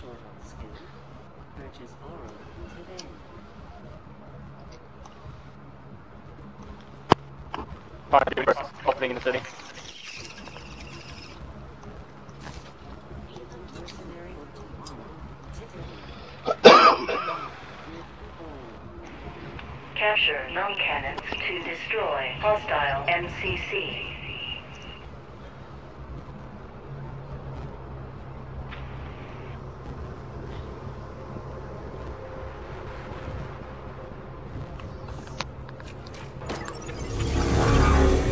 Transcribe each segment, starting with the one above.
Short haul scoop. Purchase Oro today. Opening in the city. Heathen mercenary or Titan. With all. Capture known cannons to destroy hostile MCC.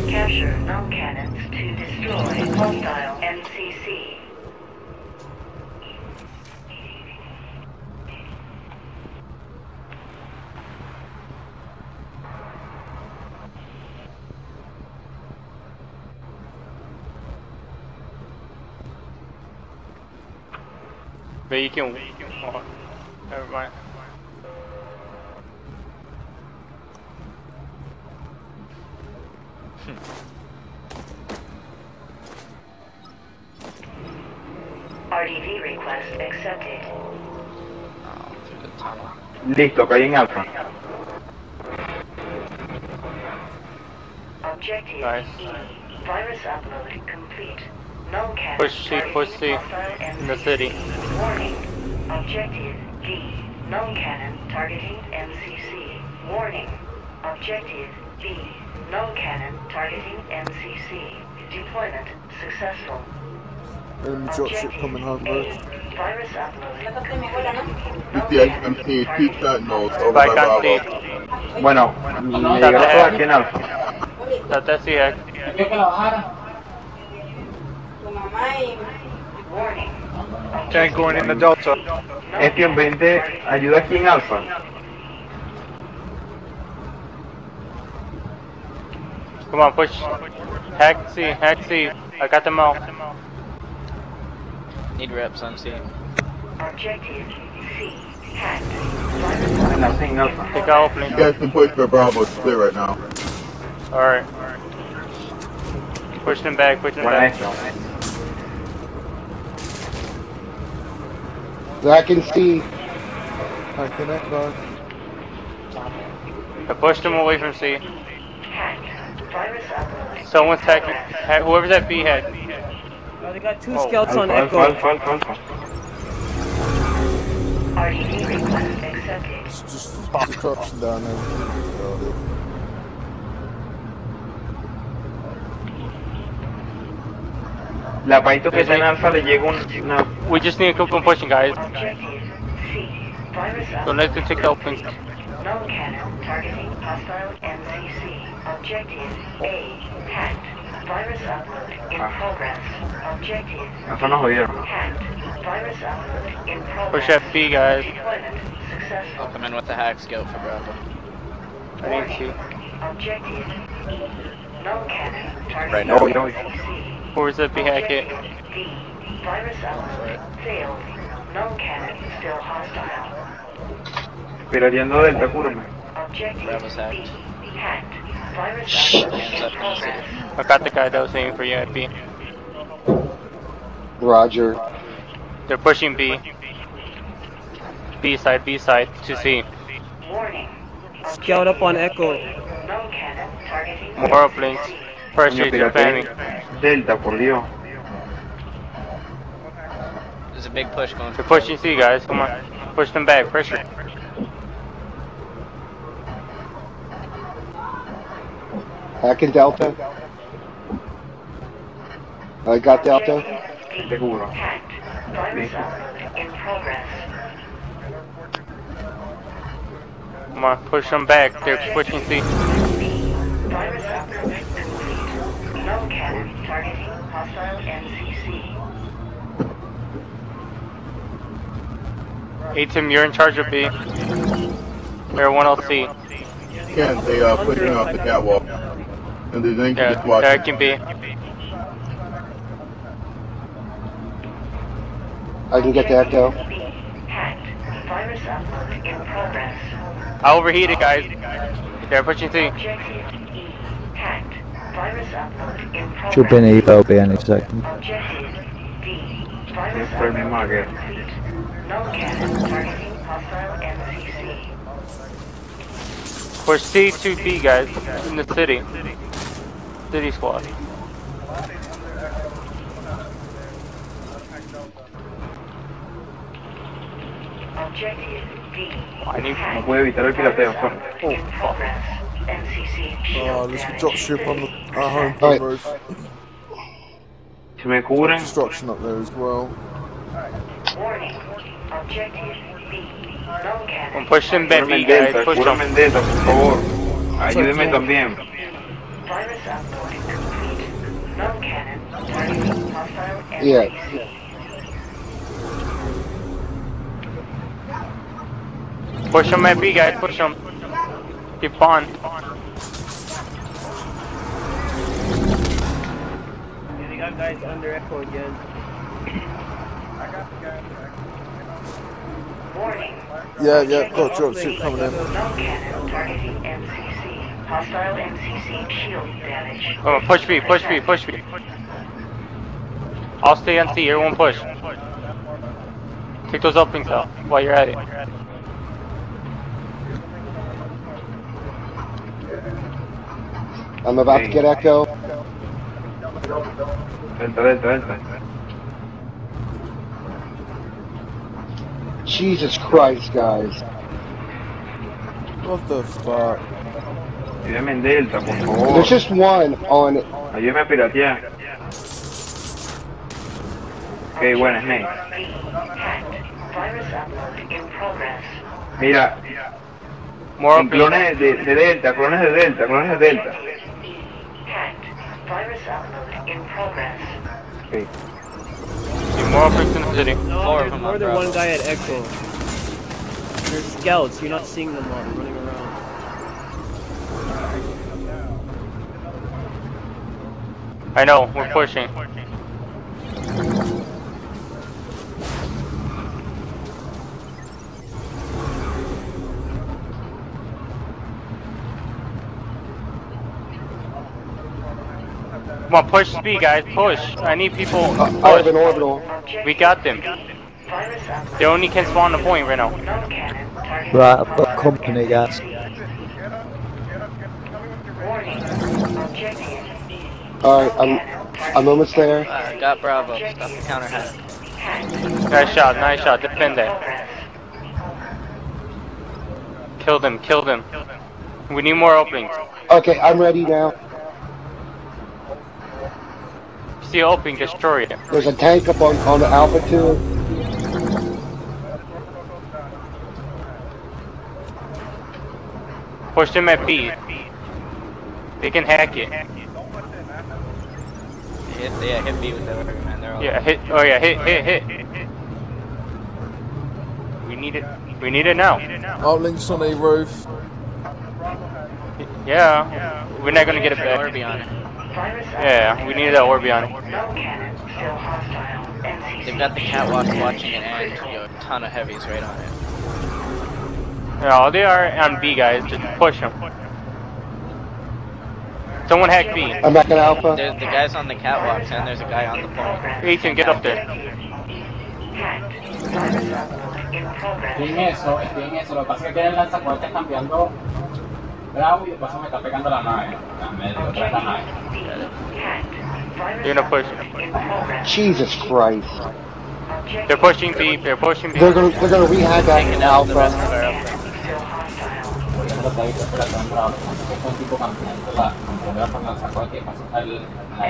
Capture known cannons to destroy hostile MCC. Vehicle. Oh, never mind. RDV request accepted. Listo, caí en alfa. Objective Nice. E. Virus upload complete. Null cannon Push C, push C in the city. Warning. Objective D. Null cannon targeting MCC. Warning. Objective B. Null cannon targeting MCC. Deployment successful. Enemy dropship coming home, bro. A. Virus upload. the XMT, two sentinels over by Bike Bravo. on C. Bueno, me llegó todo aquí en alfa. Date C, Warning. Tank going in the Delta. Espion 20, ayuda aquí en alfa. Come on, push. Hack C, hack C. I got them all. Need reps on C. Objective C. Hacked. Virus En la C en. Take out opening. You guys can push for Bravo, it's clear right now. Alright. Push them back, push them back. Eso. Zach and I connect, bro. I pushed him away from C. hacked. Virus upload. Someone's hacking. Ha- whoever's at B hack. Uh, they got two Oh, scouts on Alfa, Echo. request accepted. It's just destruction down there. About it. La paito que está en alfa le llega un- una... We just need to keep on pushing, guys. Objective C. Virus Don't let them upload. take the openings. Null cannon targeting hostile MCC. Objective A. Hacked. Virus upload in Ah. progress. Objective Eso nos jodieron. hacked. Virus upload in progress. Push at B, guys. I'll come in with the hack scout for Bravo. I need to. Objective E. Null cannon Right now. Voy, voy. MCC. Where's the B hack hit? Objective D. Virus upload failed. Null cannon still hostile. Pero yendo delta, cúrame. Objective Bravo's hacked. B. Hacked. Virus upload Hands in up in the city. progress. I got the guy that was aiming for you at B. Roger. They're pushing B. B side, B side, to C. Warning. Scout up on Echo. Null cannon targeting More uplink. First Coño, street, they're espérate. spamming. Delta, por Dios. There's a big push going They're for pushing C, guys. Come on. Push them back. Pressure. Hack in Delta. I got Delta. Objective Te juro. Hacked. Virus upload in progress. Come on. Push them back. They're pushing C. B. Virus upload complete. Null cannon targeting hostile MCC. A-Team, you're in charge of B. They're 1LC. Ken, they uh pushing off the catwalk. And they Zinc Yeah, just watching. Derek can I can get the Echo. B. Hacked. Virus in progress. I overheated, guys. They're pushing C. Objective E. Hacked. Virus upload in progress. Should be an evo be any second. Objective D. Virus Siempre el mismo upload que- complete. Null cannon targeting hostile MCC. Push C to B, guys, in the city. City squad. Objective B. I need- Hack. No puede evitar el piloteo. In progress. MCC Oh, shield there's a damage. dropship on the our home Alright. roof. Si me cubren, Destruction up there as well. Warning. Objective B. Null. Push them B, en guys. Delta, Push cúrame them. en Delta, por favor. Ayúdeme también. Virus upload complete. Null cannon hostile Yeah. Push them at B, guys. Push them. Keep on. Guys under Echo again. I got the guy Warning. Yeah, yeah, got dropship coming in. Null cannon targeting MCC. Hostile MCC shield damage. Come on, push me, push me, push B. I'll stay on C, everyone push. Take those openings out while you're at it. I'm about to get Echo. Delta, Delta, Delta. Jesus Christ, guys. What the fuck? Ayúdeme en Delta, por favor. There's just one on Ayúdame a piratear. Ok, buena, Snake. B. Hacked. Virus upload in progress. Mira, More clones de, de Delta, clones de Delta, clones de Delta. B. Hacked. Virus upload in progress. Ok. See more openings in the city. No, Four there's more than one guy at Echo. There's scouts. You're not seeing them all. Running around. I know, we're pushing. Come on, push speed, guys, push. I need people. uh, out of an orbital. We got them. They only can spawn the point right now. Null cannon targeting. Right, I've got company, guys. Alright, I'm I'm almost there. Uh, got Bravo. Stop the counter hack. Nice shot, nice shot. Defend that. Progress. Kill them, kill them. We need more openings. Okay, I'm ready now. See an opening, destroy it. There's a tank up on, on the Alpha 2. Push them at B. They can hack it. Hit, yeah, hit B with the order, man. They're all Yeah, hit. Oh yeah, hit, hit, hit. We need it. We need it now. Outlinks on a roof. Yeah. We're not gonna get it Turn back. Orby on it. Virus Yeah, we need that Orby on it. Null cannon still hostile. MCC They've got the catwalk watching it and yo, a ton of heavies right on it. No, they are on B, guys. Just push them. Someone hack B. I'm back at Alpha. There's the guys on the catwalks and there's a guy on the point. Ethan, get up there. Hacked. Virus upload in progress. Estoy en eso, estoy eso. Lo que pasa es que el lanzacohetes cambiando Bravo y después se me está pegando la nave. La medio, otra la nave. They're gonna push. in. Jesus Christ. They're pushing B. They're pushing B. They're gonna they're gonna rehack that Taking out the rest Alpha. our outfit. Still hostile. Espérate ahí, espérate, en Bravo. Es un tipo campeando la campeando con lanzacohetes pasa al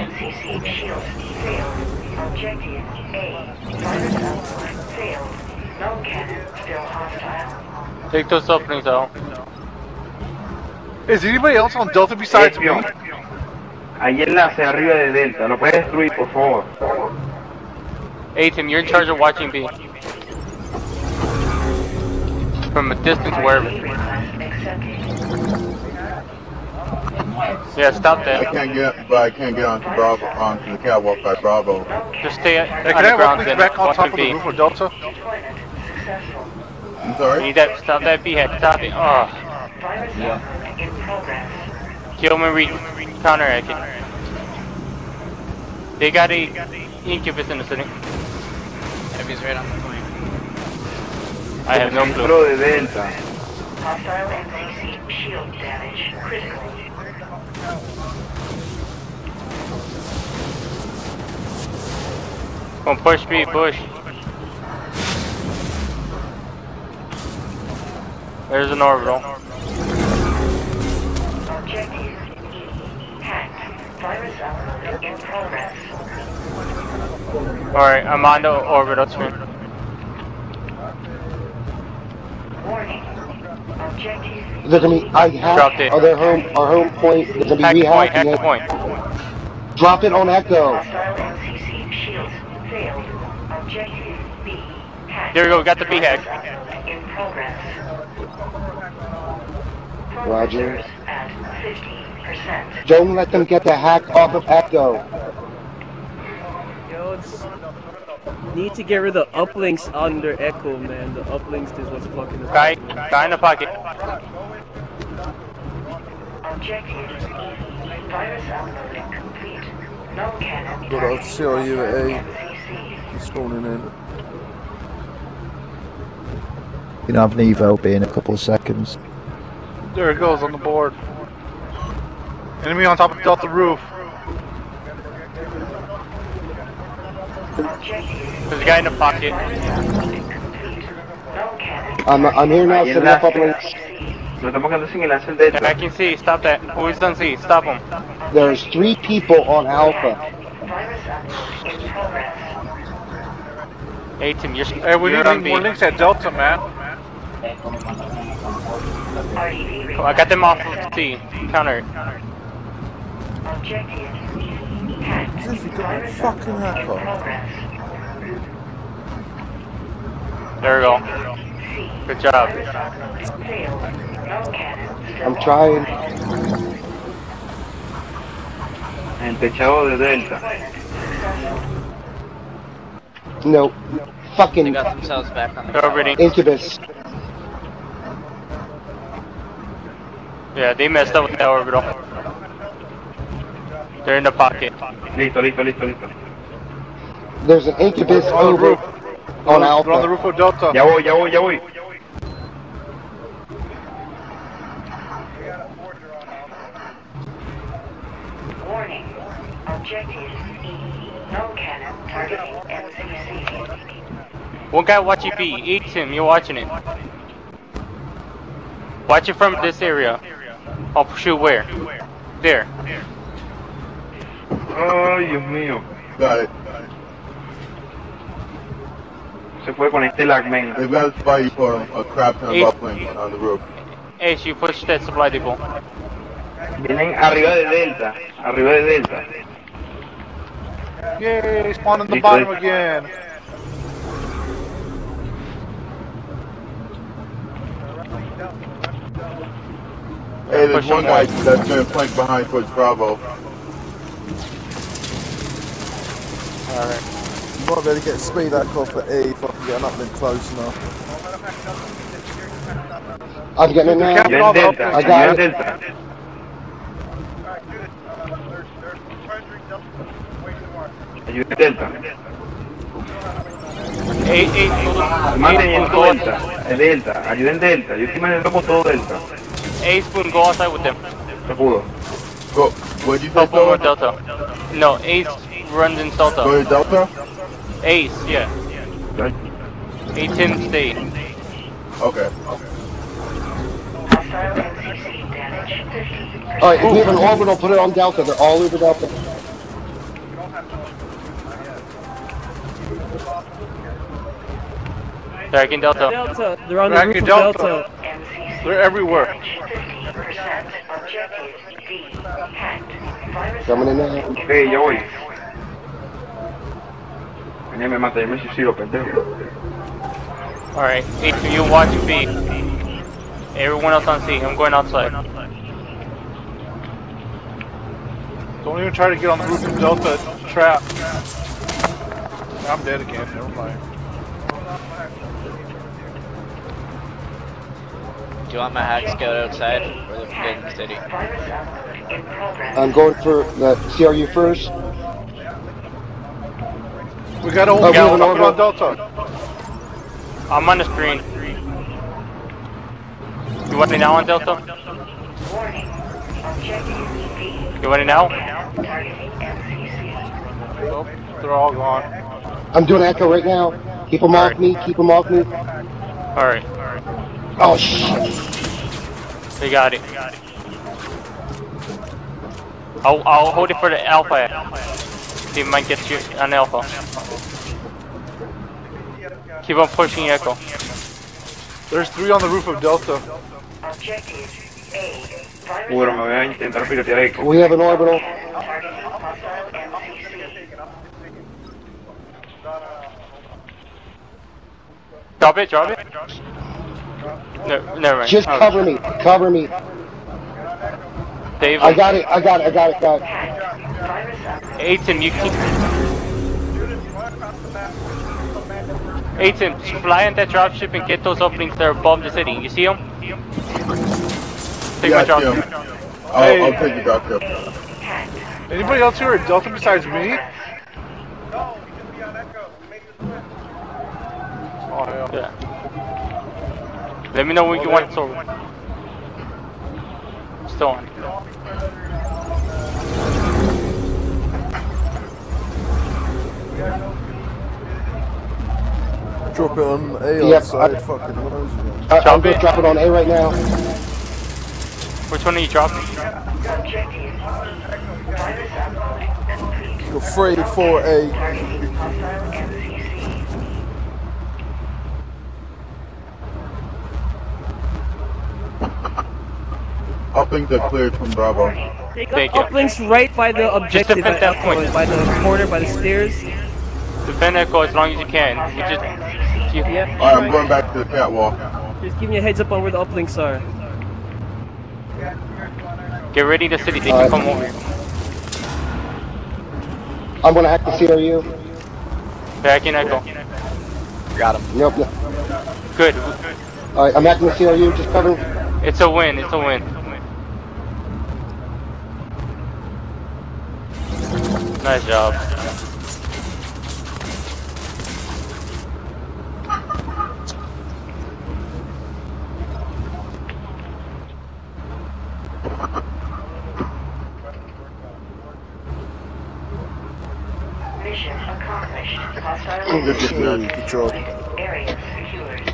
MCC shield failed. Objective A. Virus failed. Null cannon still hostile. Take those openings out. Is anybody else on Delta besides me? Espion. Hay enlace arriba de Delta, lo puedes destruir, por favor. Ethan, you're in charge of watching B. From a distance, wherever. Yeah, stop I can't get, but I can't get onto Bravo, onto the catwalk by Bravo. Just stay Hey, on can the I have ground weapons then. back on top Watching of the B. roof of Delta? I'm We sorry? need that. Stop that B hack. Stop it. Oh, Virus upload in progress. kill him and re counteract it. They got a incubus in the city. heavies right on the point. I have no clue. de Delta. Hostile MCC shield damage critical. Come push B, push. There's an orbital. Virus in progress. Alright, I'm on the orbital screen. Warning. Objective They're gonna be, I have, Dropped it. their home, our home point, they're gonna be Hack point, hack it. point. Drop it on Echo. Hostile MCC shields failed. Objective B. There we go, we got the B hack. In progress. Roger. At 50%. Don't let them get the hack off of Echo. Yo, it's... Need to get rid of the uplinks under Echo, man. The uplinks is what's fucking us Guy, up. guy in the pocket. Objective E. Virus upload complete. Null cannon. Got a CRU at A. He's spawning in. You know, have an evo be in a couple of seconds. There it goes on the board. Enemy on top of Delta roof. There's a guy in the pocket. Virus upload complete. Null cannon. I'm, I'm here now, Ahí en setting la- up uplinks. MCC. Lo estamos quedando sin enlace el I can see, stop that. Who is on C? Stop him. There's three people on Alpha. Virus upload in progress. Hey Tim, you're, Hey, we you're need on more links at Delta, man. Oh, I got them off of C. Counter. Objective hacked. As if you a fucking upload in hacker. There we go. Good job. Virus upload failed. Null cannon. still I'm trying. En techado de Delta. Deployment successful. No. They Fucking got themselves back on the They're already. Incubus. Yeah, they messed up with that orbital. They're in the pocket. Listo, listo, listo, listo. There's an Incubus On the roof. on They're on the roof of Delta. Ya voy, ya voy, ya voy. Warning. Objective E. Null cannon targeting MCC. One guy watching B. Eat him, you're watching it. Watch it from this area. I'll shoot where? There. Ay, Dios mío. Got it. Se fue con este lagman. They've got a spy for a crap ton Eight. of uplink on the roof. Ace, you push that supply depot. Vienen arriba de Delta. Arriba de Delta. Yay, spawn in the bottom listo. again. Hey, there's Push one guy wide. that's been flanked behind towards Bravo. Alright. You might be able to get speed back off at E if I can get an uplink close enough. I'm getting it now. Captain, Ayuda all en the Delta. I uplink. got Ayuda en it. Delta. Ayuda en Delta. Eight, eight, Manteniendo go, Delta. En Delta. Ayuda en Delta. Yo estoy manteniendo como todo Delta. Ace, Spoon, go outside with them. Se pudo. Go. What'd you say, Help over Delta? Delta. No, Ace runs in Go Delta. to Delta? Ace, yeah. Eight, Tim, stay. Okay. Hostile MCC damage 50%. Alright, if we have an orbital, put it on Delta. They're all over Delta. Back in Delta. Delta, they're on the Back roof in of Delta. Delta. MCC They're everywhere. damage 50%. Objective D. Hacked. Virus Coming in now. in Ok, ya voy. progress. Ya me mata, ya me suicido, pendejo. Alright, Ace, you watch B. Everyone else on C. I'm going outside. Don't even try to get on the roof of Delta. Trap. I'm dead again. Never mind. Do you want my hack scout outside or the Forbidden City? Virus upload in progress. I'm going for the CRU first. We got a Oh, whole we have gal an jumping on orbital. Delta. I'm on the screen. You want it now on Delta? Warning. You want it now? Nope, they're all gone. I'm doing echo right now. Keep them off me. Keep them off me. Alright. Oh shit. We got it. I'll, I'll hold it for the alpha. See if it might get you an alpha. Keep on pushing echo. There's three on the roof of Delta. Objective A. Virus Bueno, me voy a intentar pilotear eco. We have an orbital. targeting. Drop it, drop it. No, never mind. Just oh. cover me. Cover me. Dave, I got it. I got it. I got it. Got it. Virus upload. Aiton, you keep. Aiton, fly on that dropship and get those openings that are above the city. You see them? Take Yeah, my I see 'em. dropship. I'll, Hey. I'll take the drop ship. Anybody else here at Delta besides me? Oh, hell. Yeah. Let me know when you want it over. Still on. Drop it on A Yep, outside I- fucking loads of them. I, I'm gonna drop it on A right now. Which one are you dropping? Objective. Virus upload complete. Got three, four, A. Targeting hostile MCC. Uplings are cleared from Bravo. They got Thank you. uplinks right by the objective defend at that Echo, point. by the corner, by the stairs. Defend Echo as long as you can. You just. You, Yep. Alright, I'm going back to the catwalk. Just give me a heads up on where the uplinks are. get ready to city. They Alright. can come over. I'm gonna hack the CRU. Back in Echo. Got him. Nope. nope. Good. All right, I'm hacking the CRU. Just cover. It's a win. It's a win. Nice job.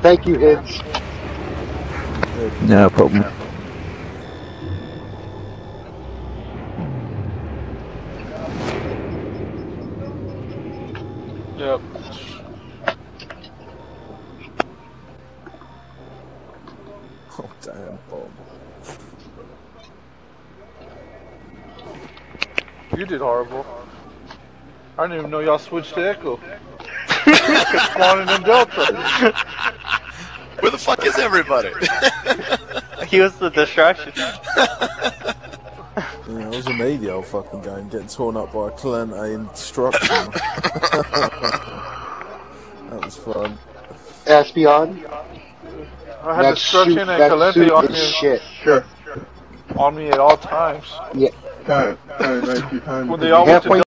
Thank you, Hibbs. No problem. Yep. Oh, damn, Bob. You did horrible. I didn't even know y'all switched to Echo. Spawning in Delta. Where the fuck is everybody? He was the distraction. Yeah, it was a media old fucking game getting torn up by a Gallente instruction. that was fun. Espion. I had That destruction and that Gallente suit on me, shit. Sure. on me at all times. Yeah. Kind of, kind of. You When they all went to Halfway